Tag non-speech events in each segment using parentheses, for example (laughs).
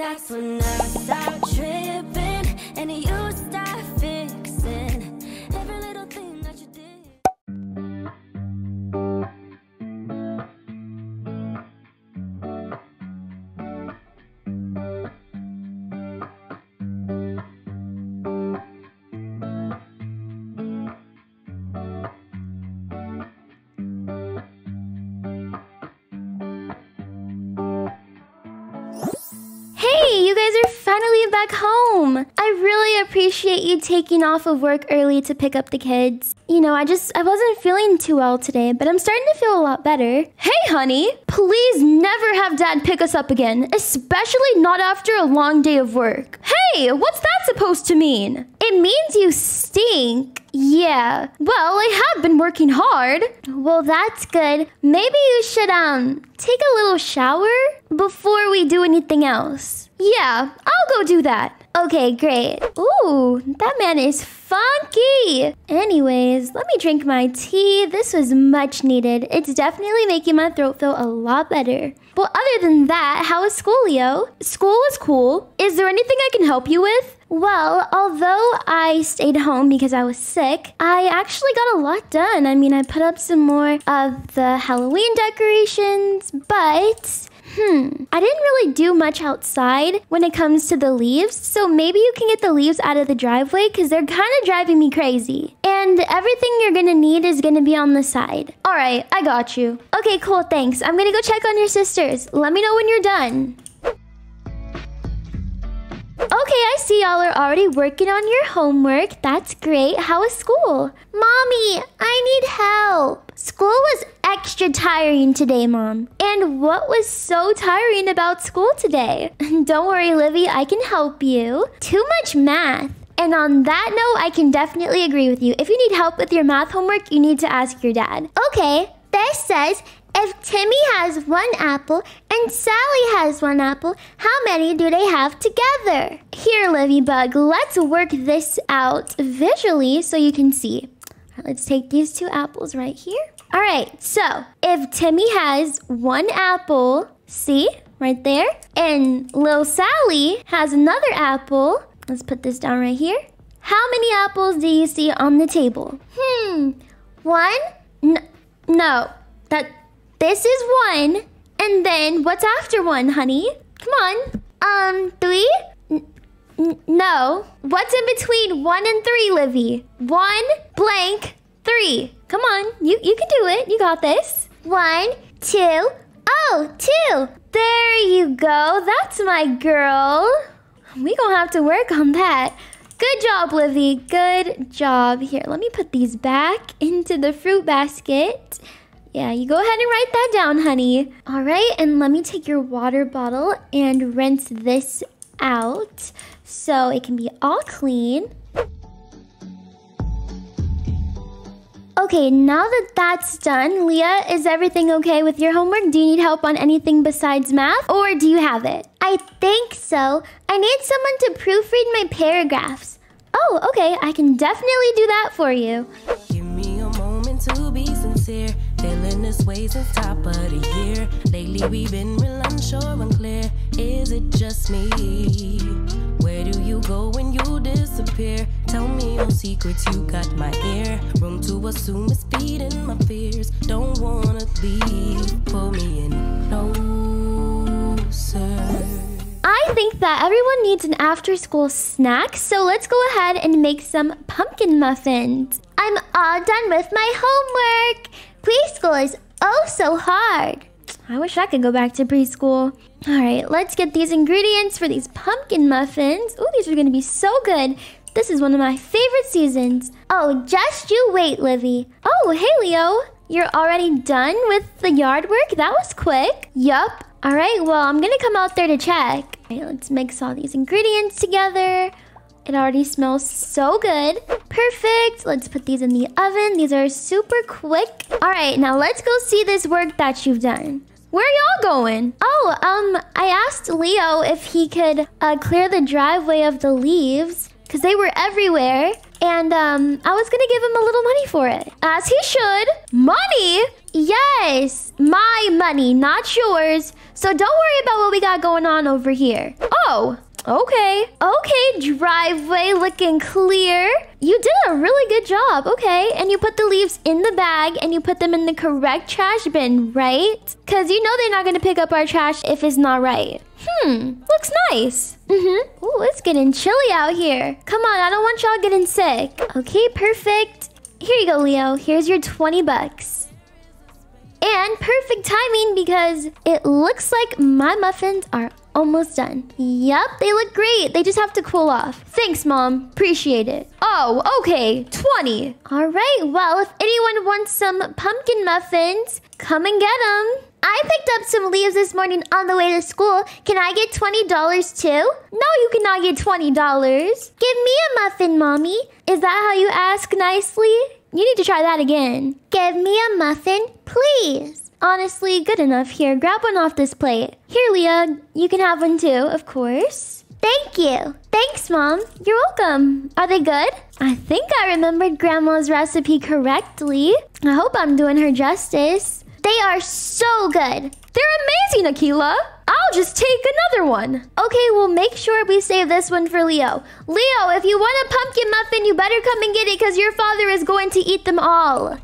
That's when I start tripping. And you start back home. I really appreciate you taking off of work early to pick up the kids. You know, I just I wasn't feeling too well today, but I'm starting to feel a lot better. Hey, honey, please never have dad pick us up again, especially not after a long day of work. Hey, what's that supposed to mean? It means you stink. Yeah. Well, I have been working hard. Well, that's good. Maybe you should um take a little shower before we do anything else. Yeah, I'll go do that. Okay, great. Ooh, that man is funky. Anyways, let me drink my tea. This was much needed. It's definitely making my throat feel a lot better. Well, other than that, how is school, Leo? School was cool. Is there anything I can help you with? Well, although I stayed home because I was sick, I actually got a lot done. I mean, I put up some more of the Halloween decorations, but Hmm, I didn't really do much outside when it comes to the leaves, so maybe you can get the leaves out of the driveway because they're kind of driving me crazy. And everything you're gonna need is gonna be on the side. Alright, I got you. Okay, cool, thanks. I'm gonna go check on your sisters. Let me know when you're done. Okay, I see y'all are already working on your homework. That's great. How was school? Mommy, I need help. School was extra tiring today, Mom. And what was so tiring about school today? (laughs) Don't worry, Livy, I can help you. Too much math. And on that note, I can definitely agree with you. If you need help with your math homework, you need to ask your dad. Okay, this says if Timmy has one apple and Sally has one apple, how many do they have together? Here, Livy Bug, let's work this out visually so you can see. Let's take these two apples right here. All right, so if Timmy has one apple, see right there, and little Sally has another apple, let's put this down right here. How many apples do you see on the table? Hmm, one? N- no, that this is one, and then what's after one, honey? Come on. Um, three? N- no. What's in between one and three, Livy? One blank three. Come on, you you can do it. You got this. One, two. Oh, two. There you go. That's my girl. We gonna have to work on that. Good job, Livy. Good job. Here, let me put these back into the fruit basket. Yeah, you go ahead and write that down, honey. All right, and let me take your water bottle and rinse this out so it can be all clean. Okay, now that that's done, Leah, is everything okay with your homework? Do you need help on anything besides math, or do you have it? I think so. I need someone to proofread my paragraphs. Oh, okay, I can definitely do that for you. Feeling this top of the year. Lately we've been real unsure, unclear. Is it just me? Where do you go when you disappear? Tell me your secrets, you got my ear. Room to assume it's feeding my fears. Don't wanna leave, pull me in closer. I think that everyone needs an after school snack, so let's go ahead and make some pumpkin muffins. I'm all done with my homework. Preschool is oh so hard. I wish I could go back to preschool. All right, let's get these ingredients for these pumpkin muffins. Oh, these are gonna be so good. This is one of my favorite seasons. Oh, just you wait, Livy. Oh, hey, Leo. You're already done with the yard work? That was quick. Yup. All right, well, I'm gonna come out there to check. Let's mix all these ingredients together. It already smells so good. Perfect. Let's put these in the oven. These are super quick. All right, now let's go see this work that you've done. Where are y'all going? Oh, um, I asked Leo if he could uh, clear the driveway of the leaves because they were everywhere. And um, I was gonna give him a little money for it. As he should. Money? Yes, my money, not yours. So don't worry about what we got going on over here. Oh, okay. Okay, driveway looking clear. You did a really good job. Okay, and you put the leaves in the bag and you put them in the correct trash bin, right? Because you know they're not going to pick up our trash if it's not right. Hmm, looks nice. Mm-hmm. Ooh, it's getting chilly out here. Come on, I don't want y'all getting sick. Okay, perfect. Here you go, Leo. Here's your 20 bucks. And perfect timing because it looks like my muffins are almost done. Yep, they look great. They just have to cool off. Thanks, Mom. Appreciate it. Oh, okay. 20. All right. Well, if anyone wants some pumpkin muffins, come and get them. I picked up some leaves this morning on the way to school. Can I get $20 too? No, you cannot get $20. Give me a muffin, Mommy. Is that how you ask nicely? You need to try that again. Give me a muffin, please. Honestly, good enough. Here, grab one off this plate. Here, Leah, you can have one too, of course. Thank you. Thanks, Mom. You're welcome. Are they good? I think I remembered Grandma's recipe correctly. I hope I'm doing her justice. They are so good. They're amazing, Akeila. I'll just take another one. Okay, well, make sure we save this one for Leo. Leo, if you want a pumpkin muffin, you better come and get it because your father is going to eat them all.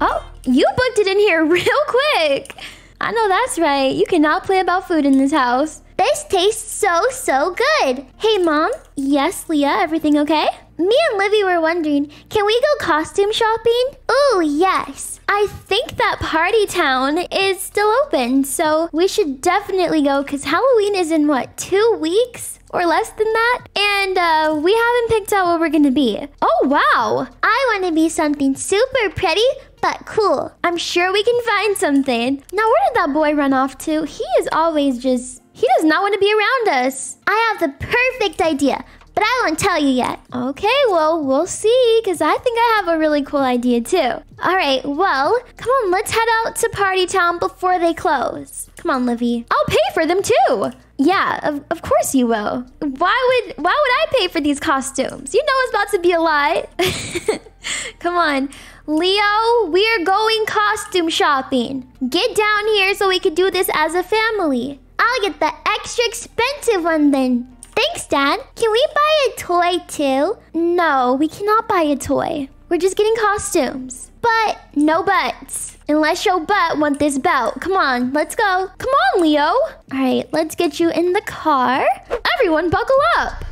Oh, you booked it in here (laughs) real quick. I know that's right. You cannot play about food in this house. This tastes so, so good. Hey, Mom. Yes, Leah, everything okay? Me and Livy were wondering, can we go costume shopping? Oh, yes. I think that Party Town is still open, so we should definitely go because Halloween is in what, two weeks? Or less than that? And uh, we haven't picked out what we're gonna be. Oh, wow. I wanna be something super pretty, but cool. I'm sure we can find something. Now, where did that boy run off to? He is always just. He does not want to be around us. I have the perfect idea but I won't tell you yet. Okay, well, we'll see, because I think I have a really cool idea too. All right, well, come on, let's head out to Party Town before they close. Come on, Livy. I'll pay for them too. Yeah, of, of course you will. Why would why would I pay for these costumes? You know it's about to be a lie. (laughs) come on. Leo, we are going costume shopping. Get down here so we can do this as a family. I'll get the extra expensive one then. Thanks, Dad. Can we buy a toy too? No, we cannot buy a toy. We're just getting costumes. But no buts. Unless your butt want this belt. Come on, let's go. Come on, Leo. All right, let's get you in the car. Everyone buckle up.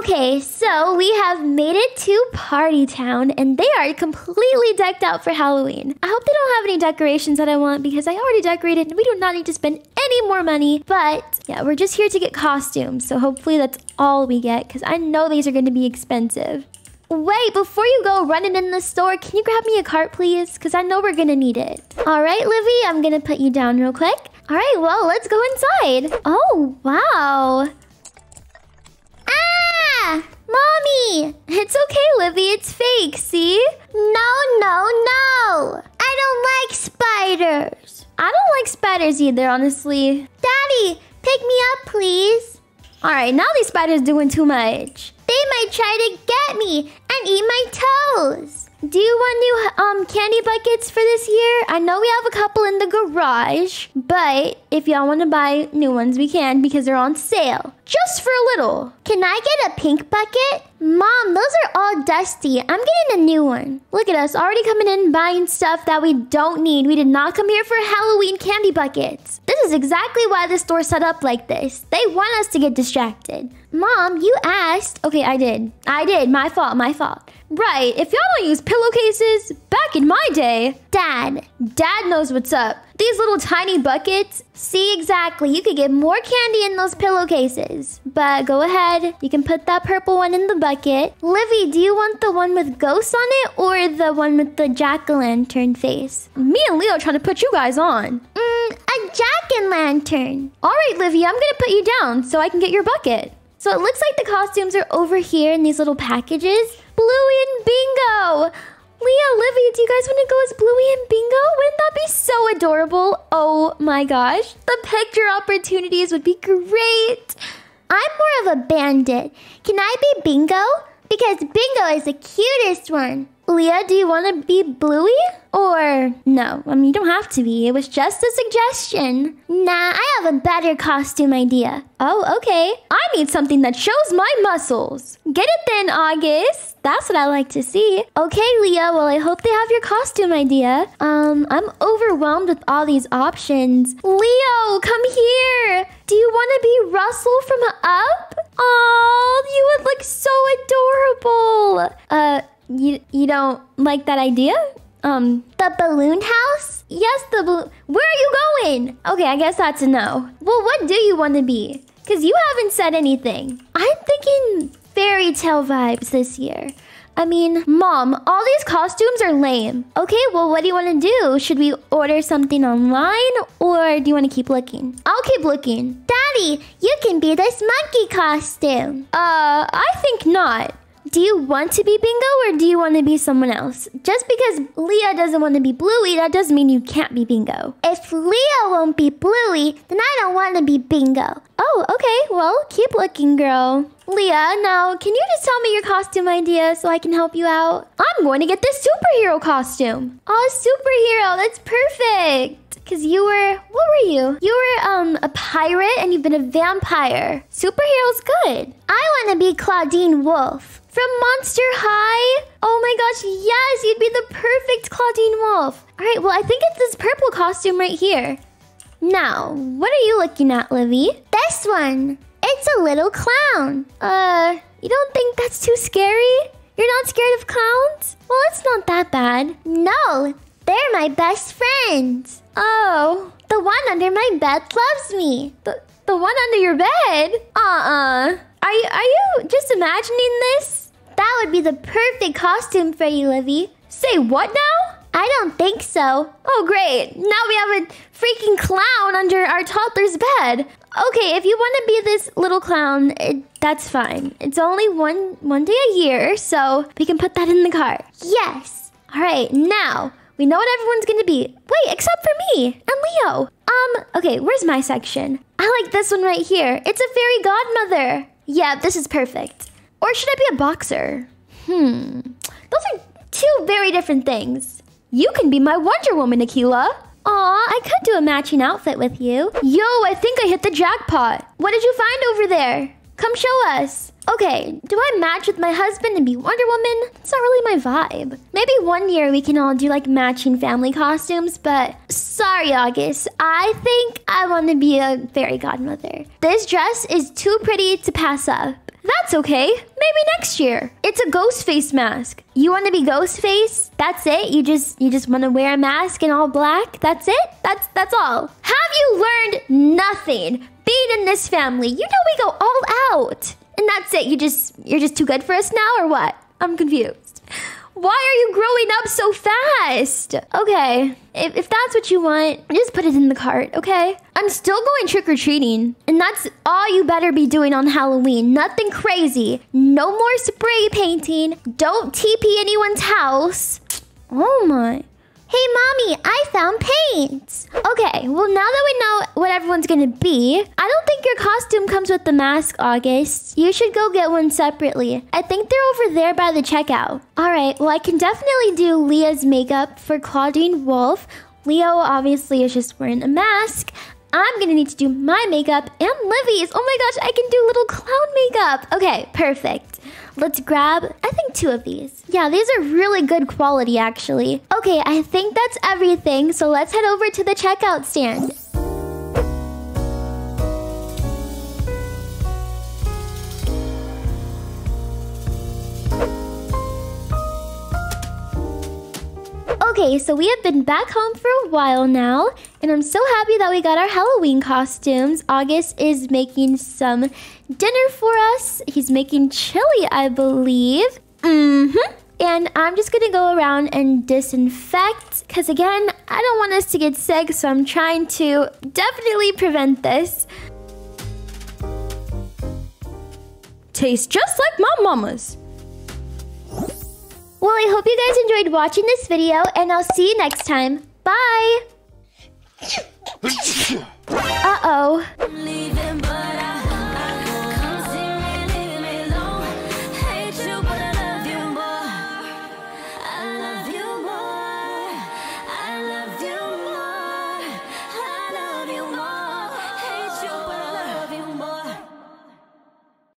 Okay, so we have made it to Party Town and they are completely decked out for Halloween. I hope they don't have any decorations that I want because I already decorated and we do not need to spend any more money. But yeah, we're just here to get costumes. So hopefully that's all we get because I know these are going to be expensive. Wait, before you go running in the store, can you grab me a cart, please? Because I know we're going to need it. All right, Livy, I'm going to put you down real quick. All right, well, let's go inside. Oh, wow. Mommy! It's okay, Livy. It's fake, see? No, no, no! I don't like spiders. I don't like spiders either, honestly. Daddy, pick me up, please. Alright, now these spiders doing too much. They might try to get me and eat my toes. Do you want new um candy buckets for this year? I know we have a couple in the garage, but if y'all want to buy new ones, we can because they're on sale. Just for a little. Can I get a pink bucket? Mom, those are all dusty. I'm getting a new one. Look at us already coming in buying stuff that we don't need. We did not come here for Halloween candy buckets. This is exactly why the store set up like this. They want us to get distracted. Mom, you asked. Okay, I did. I did. My fault, my fault. Right, if y'all don't use pillowcases, back in my day. Dad. Dad knows what's up. These little tiny buckets. See exactly, you could get more candy in those pillowcases. But go ahead, you can put that purple one in the bucket. Livy, do you want the one with ghosts on it or the one with the jack-o'-lantern face? Me and Leo trying to put you guys on. Mm, a jack-o'-lantern. All right, Livy, I'm gonna put you down so I can get your bucket. So it looks like the costumes are over here in these little packages. Bluey and Bingo! Leah, Livy, do you guys want to go as Bluey and Bingo? Wouldn't that be so adorable? Oh my gosh, the picture opportunities would be great. I'm more of a bandit. Can I be Bingo? Because Bingo is the cutest one. Leah, do you want to be Bluey? Or no, I mean, you don't have to be. It was just a suggestion. Nah, I have a better costume idea. Oh, okay. I need something that shows my muscles. Get it then, August. That's what I like to see. Okay, Leah, well, I hope they have your costume idea. Um, I'm overwhelmed with all these options. Leo, come here. Do you want to be Russell from Up? Oh, you would look so adorable. Uh, you you don't like that idea? Um, the balloon house? Yes, the balloon. Where are you going? Okay, I guess that's a no. Well, what do you want to be? Because you haven't said anything. I'm thinking fairy tale vibes this year. I mean, mom, all these costumes are lame. Okay, well, what do you want to do? Should we order something online or do you want to keep looking? I'll keep looking. Daddy, you can be this monkey costume. Uh, I think not. Do you want to be Bingo or do you want to be someone else? Just because Leah doesn't want to be Bluey, that doesn't mean you can't be Bingo. If Leah won't be Bluey, then I don't want to be Bingo. Oh, okay. Well, keep looking, girl. Leah, now, can you just tell me your costume idea so I can help you out? I'm going to get this superhero costume. Oh, superhero. That's perfect. Cause you were, what were you? You were um a pirate and you've been a vampire. Superhero's good. I want to be Clawdeen Wolf from Monster High. Oh my gosh, yes, you'd be the perfect Clawdeen Wolf. All right, well I think it's this purple costume right here. Now, what are you looking at, Livy? This one. It's a little clown. Uh, you don't think that's too scary? You're not scared of clowns? Well, it's not that bad. No, they're my best friends. Oh, the one under my bed loves me. The, the one under your bed? Uh-uh. Are you, are you just imagining this? That would be the perfect costume for you, Livy. Say what now? I don't think so. Oh, great. Now we have a freaking clown under our toddler's bed. Okay, if you want to be this little clown, it, that's fine. It's only one one day a year, so we can put that in the cart. Yes. All right, now we know what everyone's gonna be. Wait, except for me and Leo. Um, okay, where's my section? I like this one right here. It's a fairy godmother. Yeah, this is perfect. Or should I be a boxer? Hmm. Those are two very different things. You can be my Wonder Woman, Akeila. Aw, I could do a matching outfit with you. Yo, I think I hit the jackpot. What did you find over there? Come show us. Okay, do I match with my husband and be Wonder Woman? It's not really my vibe. Maybe one year we can all do like matching family costumes, but sorry, August. I think I want to be a fairy godmother. This dress is too pretty to pass up. That's okay. Maybe next year. It's a ghost face mask. You want to be ghost face? That's it? You just you just want to wear a mask in all black? That's it? That's that's all. Have you learned nothing? Being in this family, you know we go all out. And that's it. You just you're just too good for us now or what? I'm confused. Why are you growing up so fast? Okay, if, if that's what you want, just put it in the cart, okay? I'm still going trick or treating, and that's all you better be doing on Halloween. Nothing crazy. No more spray painting. Don't TP anyone's house. Oh my. Hey, mommy, I found paint. Okay, well, now that we know what everyone's gonna be, I don't think your costume comes with the mask, August. You should go get one separately. I think they're over there by the checkout. All right, well, I can definitely do Leah's makeup for Clawdeen Wolf. Leo obviously is just wearing a mask. I'm gonna need to do my makeup and Livy's. Oh my gosh, I can do little clown makeup. Okay, perfect. Let's grab, I think, two of these. Yeah, these are really good quality, actually. Okay, I think that's everything, so let's head over to the checkout stand. Okay, so we have been back home for a while now, and I'm so happy that we got our Halloween costumes. August is making some dinner for us. He's making chili, I believe. Mm-hmm. And I'm just gonna go around and disinfect, because again, I don't want us to get sick, so I'm trying to definitely prevent this. Tastes just like my mama's. Well, I hope you guys enjoyed watching this video, and I'll see you next time. Bye! (laughs) Uh-oh.